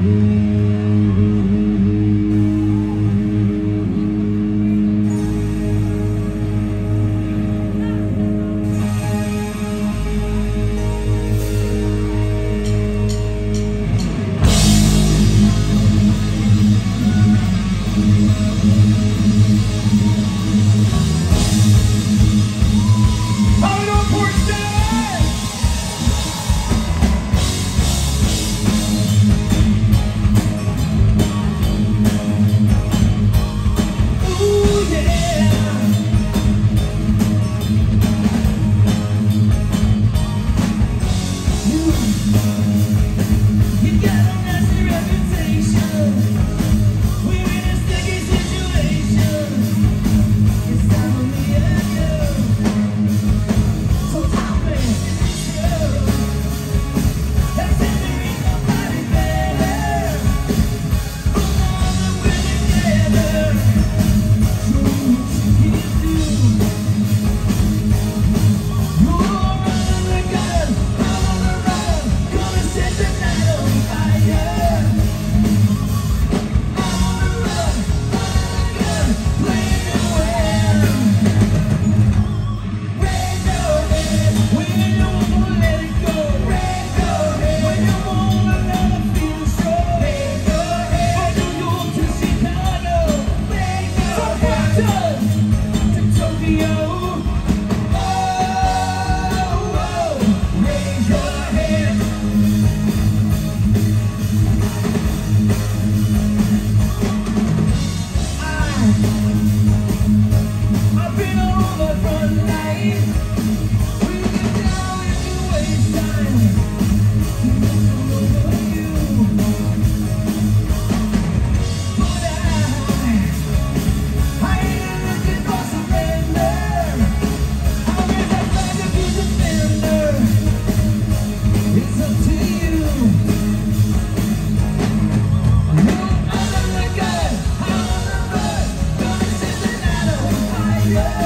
Mm-hmm.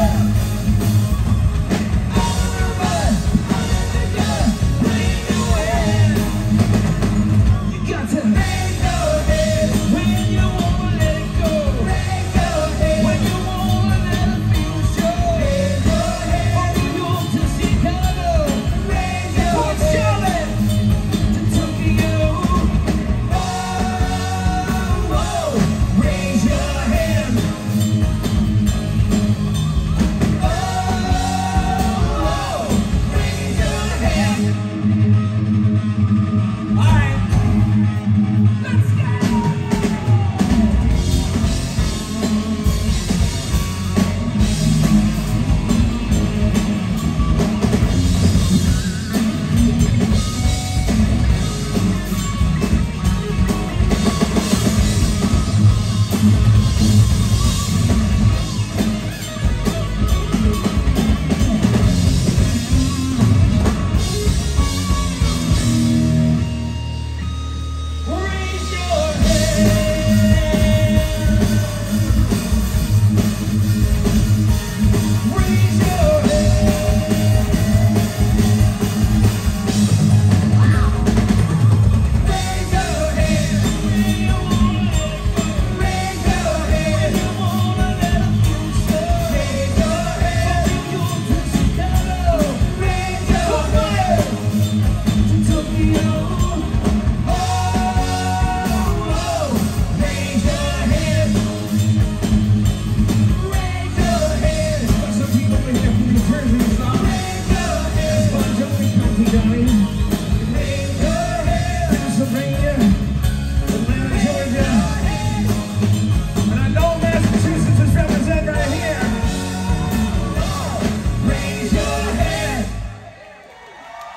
Yeah.